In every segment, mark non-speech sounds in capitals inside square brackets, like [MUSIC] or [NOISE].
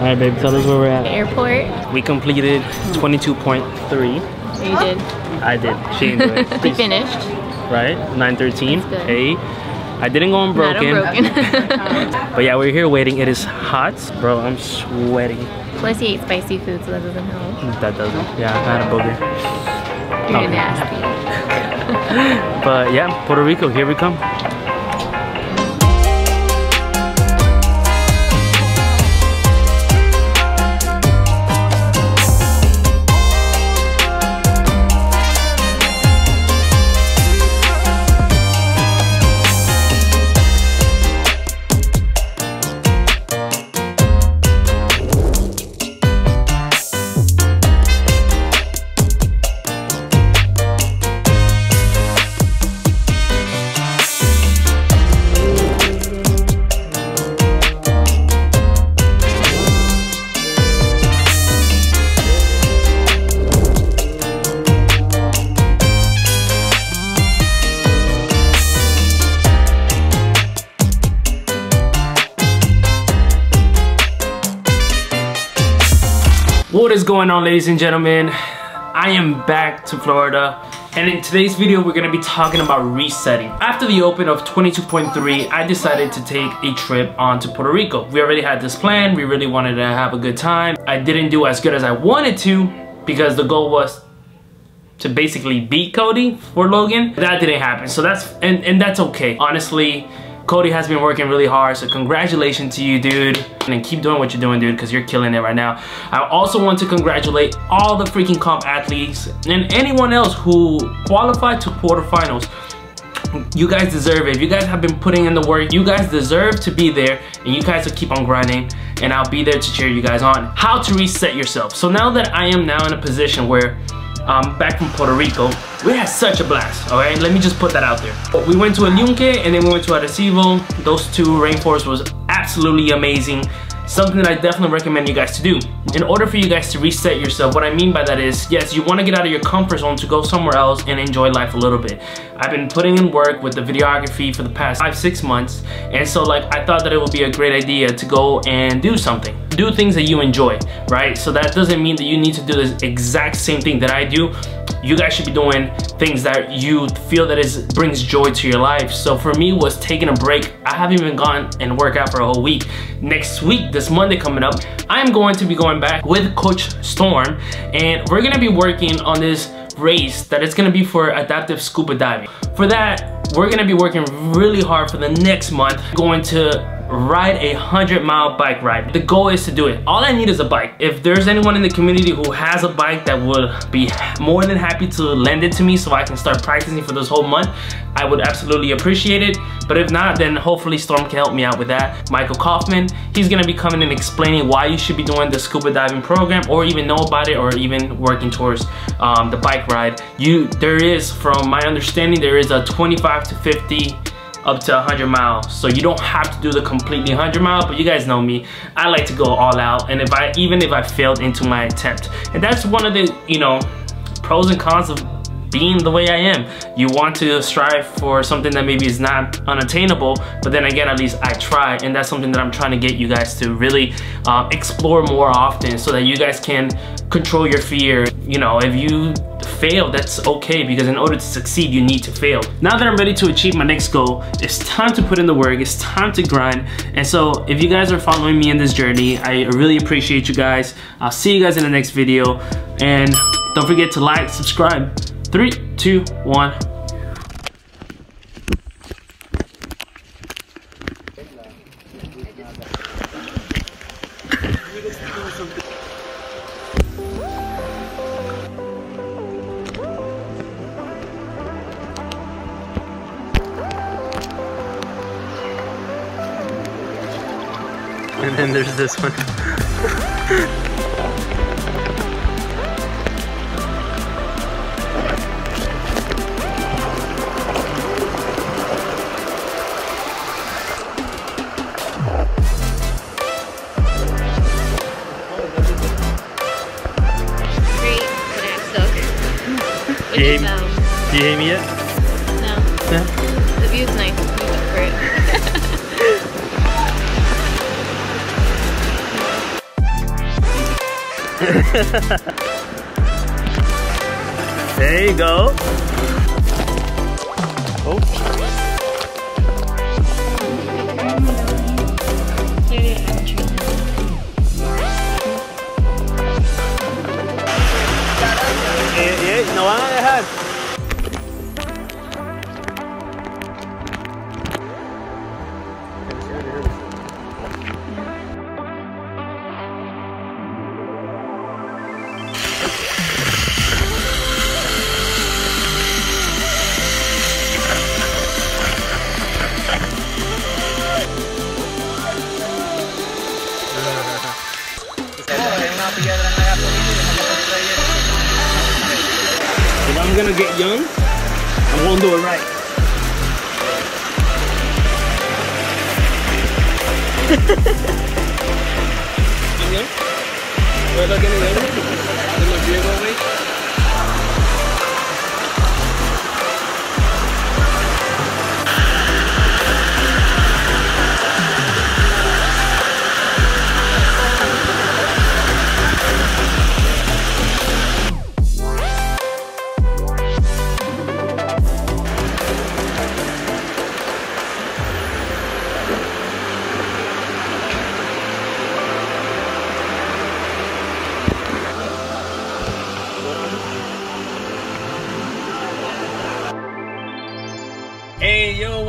All right, babe, tell us where we're at. Airport. We completed 22.3. You did. I did. She didn't do it. [LAUGHS] We finished. right? 913. That's. Hey. I didn't go Not unbroken. unbroken. [LAUGHS] But yeah, we're here waiting. It is hot. Bro, I'm sweating. Plus he ate spicy food, so that doesn't help. That doesn't. Yeah, I had a booger. You're Okay. nasty. [LAUGHS] But yeah, Puerto Rico, here we come. What is going on ladies and gentlemen? I am back to Florida and in today's video we're going to be talking about resetting. After the open of 22.3 I decided to take a trip on to Puerto Rico. We already had this plan, we really wanted to have a good time. I didn't do as good as I wanted to because the goal was to basically beat Cody for Logan. That didn't happen so that's and, and that's okay. Honestly Cody has been working really hard, so congratulations to you, dude. And keep doing what you're doing, dude, because you're killing it right now. I also want to congratulate all the freaking comp athletes and anyone else who qualified to quarterfinals. You guys deserve it. If you guys have been putting in the work, you guys deserve to be there and you guys will keep on grinding and I'll be there to cheer you guys on. How to reset yourself. So now that I am now in a position where I'm back from Puerto Rico, we had such a blast, all right? Let me just put that out there. We went to El Yunque and then we went to Arecibo. Those two rainforests was absolutely amazing. Something that I definitely recommend you guys to do. In order for you guys to reset yourself, what I mean by that is, yes, you wanna get out of your comfort zone to go somewhere else and enjoy life a little bit. I've been putting in work with the videography for the past five, six months. And so like, I thought that it would be a great idea to go and do something. Do things that you enjoy, right? So that doesn't mean that you need to do the exact same thing that I do you guys should be doing things that you feel that is brings joy to your life. So for me was taking a break. I haven't even gone and work out for a whole week. Next week, this Monday coming up, I'm going to be going back with Coach Storm and we're gonna be working on this race that is gonna be for adaptive scuba diving. For that, we're gonna be working really hard for the next month, going to ride a 100 mile bike ride. The goal is to do it. All I need is a bike. If there's anyone in the community who has a bike that would be more than happy to lend it to me so I can start practicing for this whole month, I would absolutely appreciate it. But if not, then hopefully Storm can help me out with that. Michael Kaufman, he's gonna be coming and explaining why you should be doing the scuba diving program or even know about it or even working towards um, the bike ride. You, There is, from my understanding, there is a 25 to 50 up to 100 miles. So you don't have to do the completely 100 mile, but you guys know me. I like to go all out. And if I, even if I failed into my attempt. And that's one of the, you know, pros and cons of being the way I am. You want to strive for something that maybe is not unattainable, but then again, at least I try. And that's something that I'm trying to get you guys to really um, explore more often so that you guys can control your fear. You know, if you fail, that's okay because in order to succeed, you need to fail. Now that I'm ready to achieve my next goal, it's time to put in the work, it's time to grind. And so if you guys are following me in this journey, I really appreciate you guys. I'll see you guys in the next video. And don't forget to like, subscribe. Three, two, one. [LAUGHS] And then there's this one. [LAUGHS] do you hate-? Do you hate me yet? No. Yeah. The view's nice. You for it. [LAUGHS] there you go. Oh. Eh, eh, no van a dejar. If I'm gonna get young, I won't do it right. [LAUGHS] Young? ¿Puedo que me young? ¿De los viejos, güey?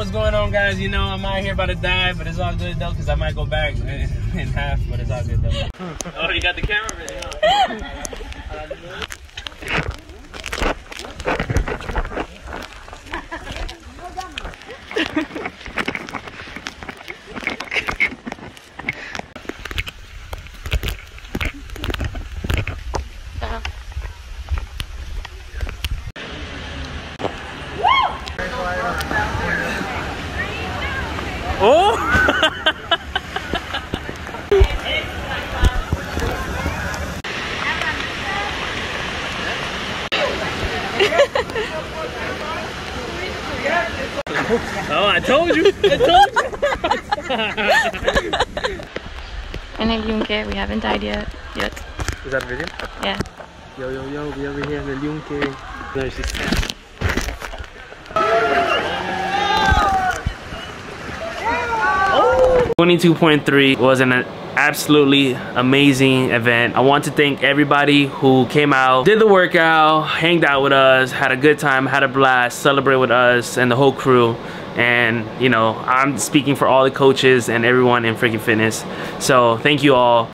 What's going on, guys? You know, I'm out here about to die, but it's all good, though, because I might go back [LAUGHS] in half, but it's all good, though. [LAUGHS] oh, you got the camera ready, [LAUGHS] huh? Oh, I told you. I told you. [LAUGHS] And then you care, we haven't died yet. Yet. Is that a video? Yeah. Yo, yo, yo, we over here in the Yunque. No, she's... Oh. Twenty-two point three wasn't an absolutely amazing event. I want to thank everybody who came out, did the workout, hanged out with us, had a good time, had a blast, celebrate with us and the whole crew. And you know, I'm speaking for all the coaches and everyone in Freakin Fitness. So thank you all.